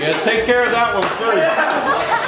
Yeah, take care of that one too.